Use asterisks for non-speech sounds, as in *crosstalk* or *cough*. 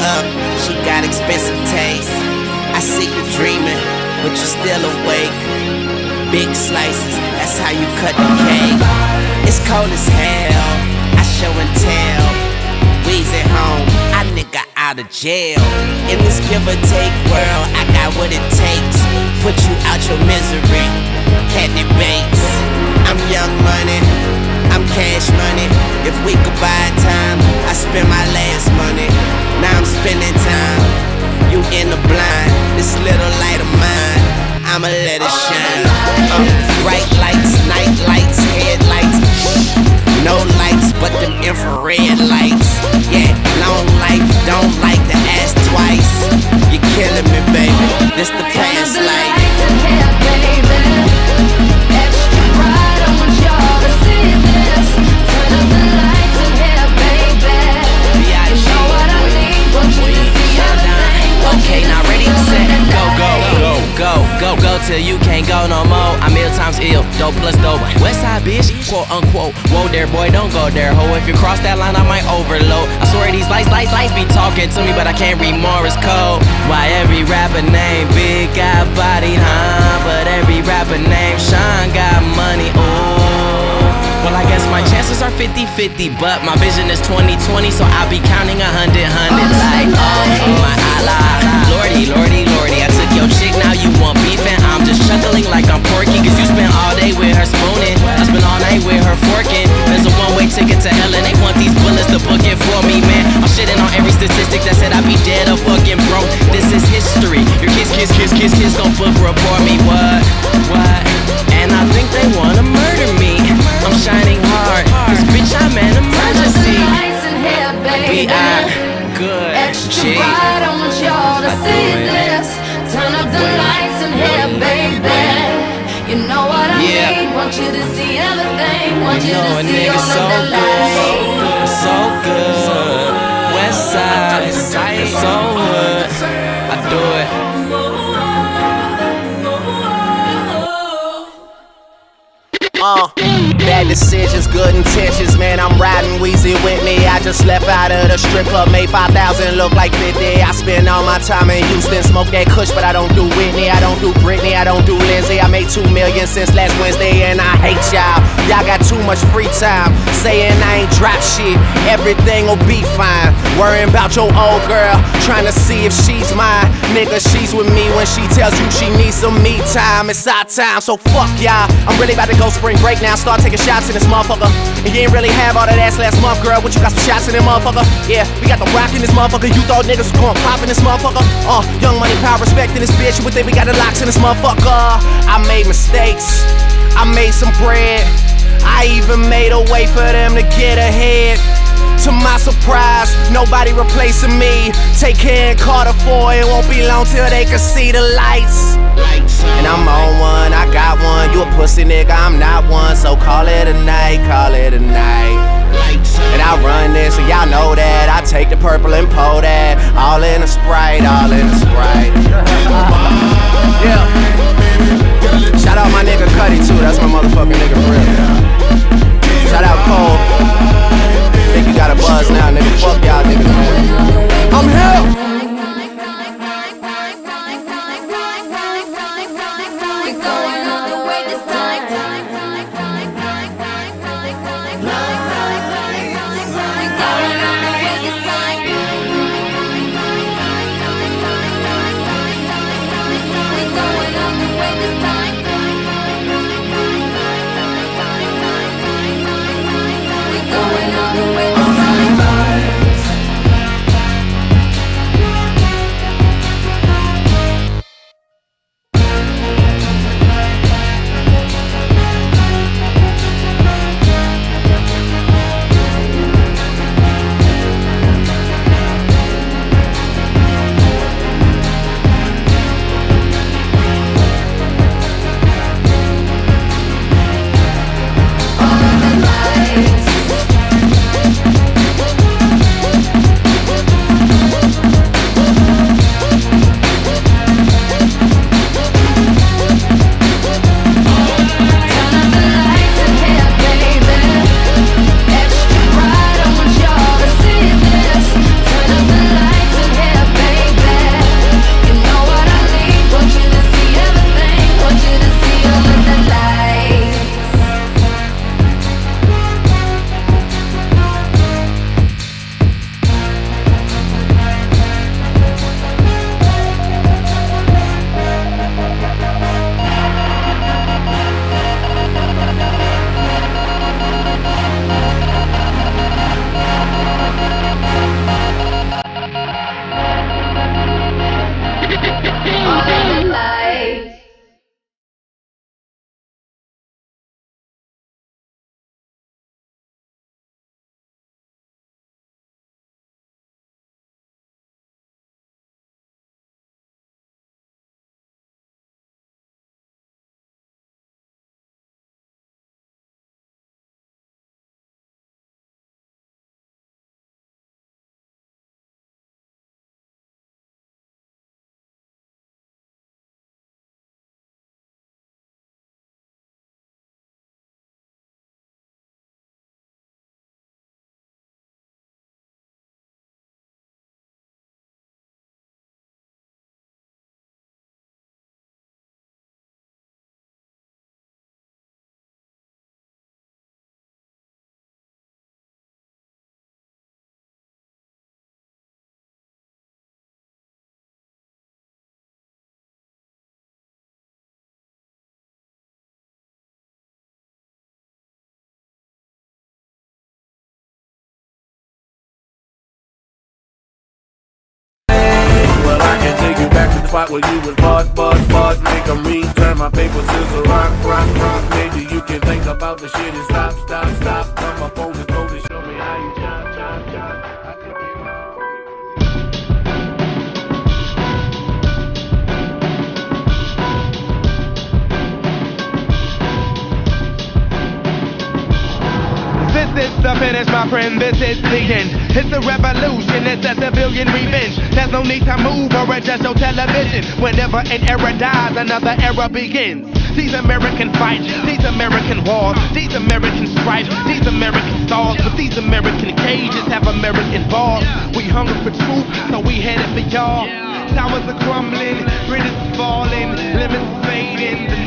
up, she got expensive taste. I see you dreaming, but you're still awake. Big slices, that's how you cut the cake. It's cold as hell, show and tell. We's at home, I nigga out of jail. In this give or take world, I got what it takes. Put you out your misery, can't debate. I'm young money, I'm cash money. If we could buy time, I spend my last money. Now I'm spending time. You in the blind, this little light of mine. I'ma let it shine. Uh, bright lights, night lights, headlights. No but them infrared lights. Yeah, long life, don't like to ask twice. You're killing me, baby. This the past life. Ill dope plus dope. West side bitch, quote unquote. Whoa there, boy, don't go there, ho. If you cross that line, I might overload. I swear these lights, lights, lights be talking to me, but I can't read Morse code. Why every rapper name big got body, huh? But every rapper name Sean got chances are 50 50, but my vision is 2020, so I'll be counting a hundred, hundred. Like, oh, my Allah. Lordy, lordy, lordy. I took your chick, now you want beef, and I'm just chuckling like I'm porky, cause you spent all day with her spooning. I spent all night with her forking. There's a one way ticket to hell, and they want these bullets to book it for me, man. I'm shitting on every statistic that said I'd be dead or fucking broke. This is history. Your kids, kids, kids, kids, kids gon' book report me. What? What? And I think they wanna murder Want you, You know a nigga so of the good, so good. West side, so good. I do it. Uh, bad decisions, good intentions, man. I'm riding with me. I just left out of the strip club, made 5,000 look like 50. I spend all my time in Houston, smoke that kush, but I don't do Whitney. I don't do Britney, I don't do Lindsay. I made 2 million since last Wednesday, and I hate y'all. Y'all got too much free time, saying I ain't drop shit. Everything will be fine. Worrying about your old girl, trying to see if she's mine. Nigga, she's with me when she tells you she needs some me time. It's our time, so fuck y'all. I'm really about to go spring break now. Start taking shots in this motherfucker. And you ain't really have all that ass last month, girl. What you got some shots in this motherfucker? Yeah, we got the rock in this motherfucker. You thought niggas was going pop in this motherfucker? Uh, young money, power, respect in this bitch. You would think we got the locks in this motherfucker. I made mistakes. I made some bread. I even made a way for them to get ahead. To my surprise, nobody replacing me. Take care and Carter for it won't be long till they can see the lights. And I'm on one, I got one. You a pussy nigga, I'm not one. So call it a night, call it a night. And I run this, and y'all know that. I take the purple and pull that. All in a sprite, all in a sprite. *laughs* yeah. Shout out my nigga Cuddy too, that's my motherfucking nigga for real. Shout out Cole. Spot where you was bought, bought, bought. Make a ring, turn my paper scissors, rock, rock, rock. Maybe you can think about the shit and stop, stop, stop. Friend. This is the end. It's a revolution. It's a civilian revenge. There's no need to move or adjust your television. Whenever an era dies, another era begins. These American fights, these American wars, these American stripes, these American stars, but these American cages have American bars. We hunger for truth, so we headed for y'all. Towers are crumbling, bridges falling, limits fading, the